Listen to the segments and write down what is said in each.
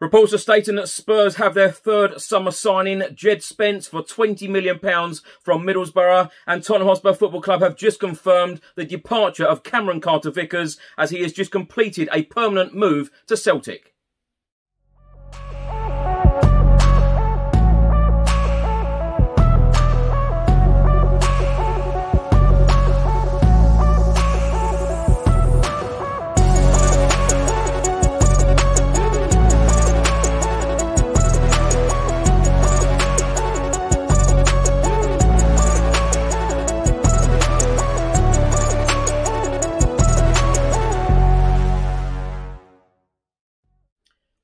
Reports are stating that Spurs have their third summer signing, Djed Spence, for £20 million from Middlesbrough, and Tottenham Hotspur Football Club have just confirmed the departure of Cameron Carter-Vickers as he has just completed a permanent move to Celtic.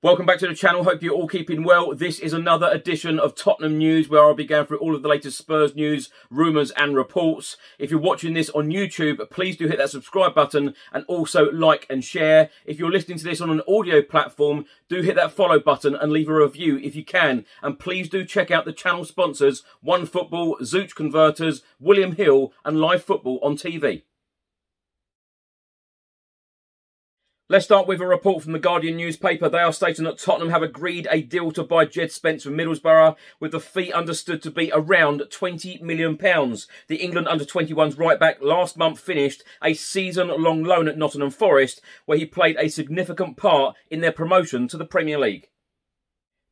Welcome back to the channel. Hope you're all keeping well. This is another edition of Tottenham News where I'll be going through all of the latest Spurs news, rumours and reports. If you're watching this on YouTube, please do hit that subscribe button and also like and share. If you're listening to this on an audio platform, do hit that follow button and leave a review if you can. And please do check out the channel sponsors, One Football, Zooch Converters, William Hill and Live Football on TV. Let's start with a report from the Guardian newspaper. They are stating that Tottenham have agreed a deal to buy Djed Spence from Middlesbrough, with the fee understood to be around £20 million. The England under-21s right back last month finished a season-long loan at Nottingham Forest, where he played a significant part in their promotion to the Premier League.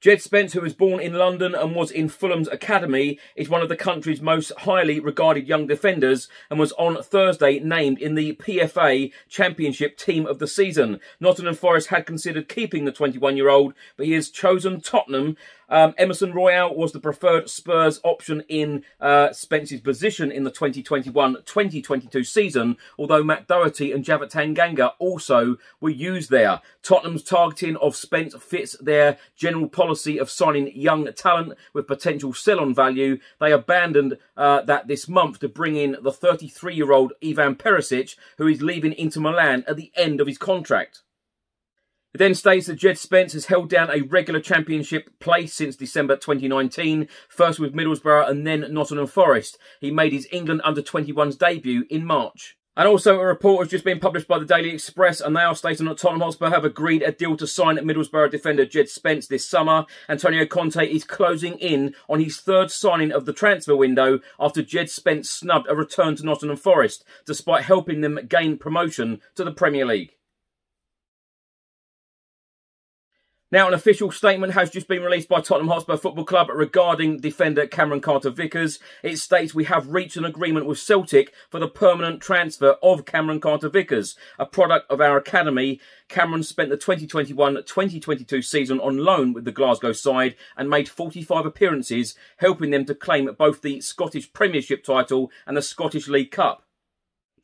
Djed Spence, who was born in London and was in Fulham's academy, is one of the country's most highly regarded young defenders and was on Thursday named in the PFA Championship Team of the Season. Nottingham Forest had considered keeping the 21-year-old, but he has chosen Tottenham um, Emerson Royal was the preferred Spurs option in uh, Spence's position in the 2021-2022 season, although Matt Doherty and Japhet Tanganga also were used there. Tottenham's targeting of Spence fits their general policy of signing young talent with potential sell-on value. They abandoned uh, that this month to bring in the 33-year-old Ivan Perisic, who is leaving Inter Milan at the end of his contract. It then states that Djed Spence has held down a regular championship place since December 2019, first with Middlesbrough and then Nottingham Forest. He made his England under-21s debut in March. And also a report has just been published by the Daily Express and they are stating that Tottenham Hotspur have agreed a deal to sign Middlesbrough defender Djed Spence this summer. Antonio Conte is closing in on his third signing of the transfer window after Djed Spence snubbed a return to Nottingham Forest, despite helping them gain promotion to the Premier League. Now, an official statement has just been released by Tottenham Hotspur Football Club regarding defender Cameron Carter-Vickers. It states we have reached an agreement with Celtic for the permanent transfer of Cameron Carter-Vickers, a product of our academy. Cameron spent the 2021-2022 season on loan with the Glasgow side and made 45 appearances, helping them to claim both the Scottish Premiership title and the Scottish League Cup.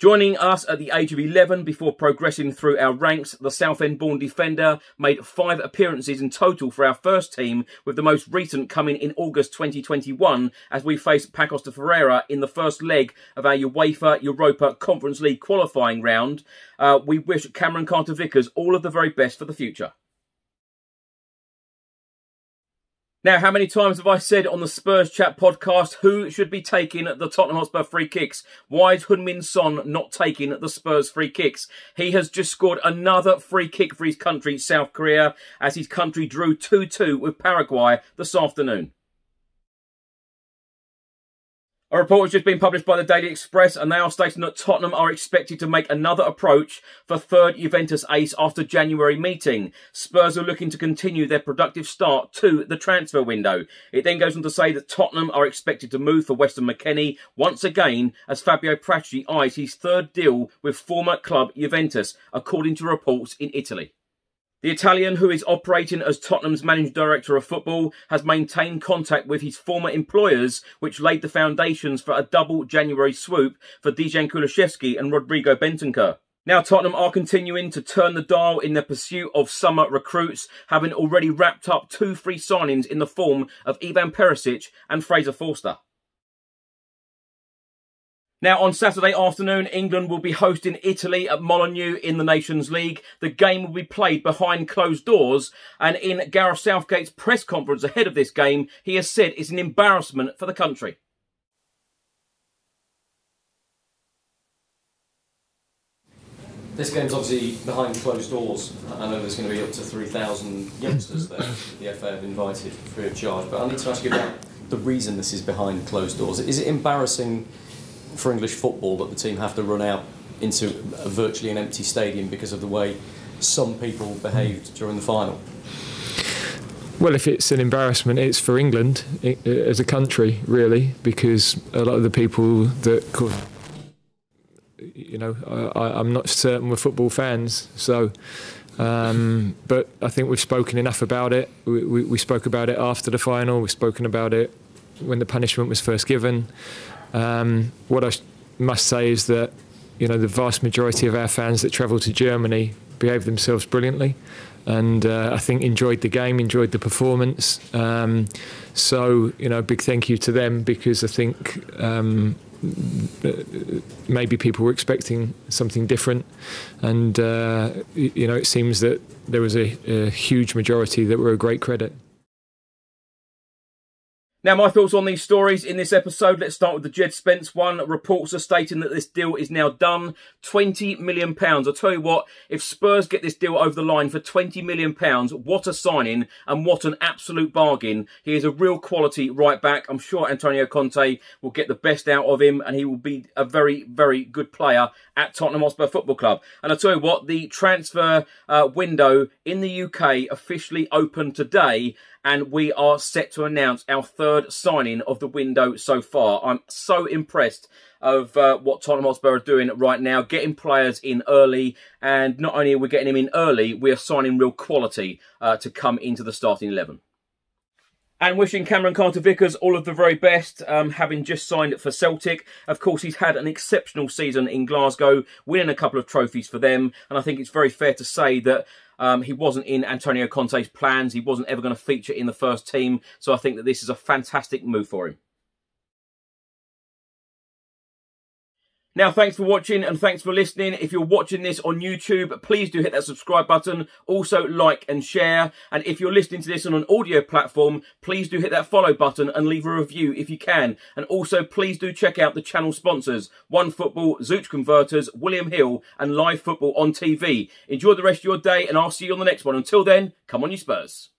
Joining us at the age of 11 before progressing through our ranks, the Southend-born defender made five appearances in total for our first team, with the most recent coming in August 2021 as we faced Pacos de Ferreira in the first leg of our UEFA Europa Conference League qualifying round. Uh, we wish Cameron Carter-Vickers all of the very best for the future. Now, how many times have I said on the Spurs Chat podcast who should be taking the Tottenham Hotspur free kicks? Why is Heung-min Son not taking the Spurs free kicks? He has just scored another free kick for his country, South Korea, as his country drew 2-2 with Paraguay this afternoon. A report has just been published by the Daily Express and they are stating that Tottenham are expected to make another approach for third Juventus ace after January meeting. Spurs are looking to continue their productive start to the transfer window. It then goes on to say that Tottenham are expected to move for Weston McKennie once again as Fabio Paratici eyes his third deal with former club Juventus, according to reports in Italy. The Italian, who is operating as Tottenham's managing director of football, has maintained contact with his former employers, which laid the foundations for a double January swoop for Dejan Kulusevski and Rodrigo Bentancur. Now Tottenham are continuing to turn the dial in their pursuit of summer recruits, having already wrapped up two free signings in the form of Ivan Perisic and Fraser Forster. Now, on Saturday afternoon, England will be hosting Italy at Molineux in the Nations League. The game will be played behind closed doors. And in Gareth Southgate's press conference ahead of this game, he has said it's an embarrassment for the country. This game's obviously behind closed doors. I know there's going to be up to 3,000 youngsters there. The FA have invited free of charge. But I need to ask you about the reason this is behind closed doors. Is it embarrassing for English football that the team have to run out into virtually an empty stadium because of the way some people behaved during the final? Well, if it's an embarrassment, it's for England as a country, really, because a lot of the people that, could, you know, I, am not certain we're football fans. So, um, but I think we've spoken enough about it. We, we, we, spoke about it after the final. We've spoken about it when the punishment was first given. Um, what I must say is that, you know, the vast majority of our fans that travel to Germany behaved themselves brilliantly and uh, I think enjoyed the game, enjoyed the performance. Um, so you know, big thank you to them because I think um, maybe people were expecting something different, and uh, you know, it seems that there was a, a huge majority that were a great credit. Now, my thoughts on these stories in this episode. Let's start with the Djed Spence one. Reports are stating that this deal is now done. £20 million. I'll tell you what, if Spurs get this deal over the line for £20 million, what a signing and what an absolute bargain. He is a real quality right back. I'm sure Antonio Conte will get the best out of him and he will be a very, very good player at Tottenham Hotspur Football Club. And I'll tell you what, the transfer uh, window in the UK officially opened today and we are set to announce our third signing of the window so far. I'm so impressed of uh, what Tottenham Hotspur are doing right now, getting players in early, and not only are we getting them in early, we are signing real quality uh, to come into the starting 11. And wishing Cameron Carter-Vickers all of the very best, um, having just signed for Celtic. Of course, he's had an exceptional season in Glasgow, winning a couple of trophies for them. And I think it's very fair to say that um, he wasn't in Antonio Conte's plans. He wasn't ever going to feature in the first team. So I think that this is a fantastic move for him. Now, thanks for watching and thanks for listening. If you're watching this on YouTube, please do hit that subscribe button. Also, like and share. And if you're listening to this on an audio platform, please do hit that follow button and leave a review if you can. And also, please do check out the channel sponsors, One Football, Zoot Converters, William Hill, and Live Football on TV. Enjoy the rest of your day, and I'll see you on the next one. Until then, come on, you Spurs.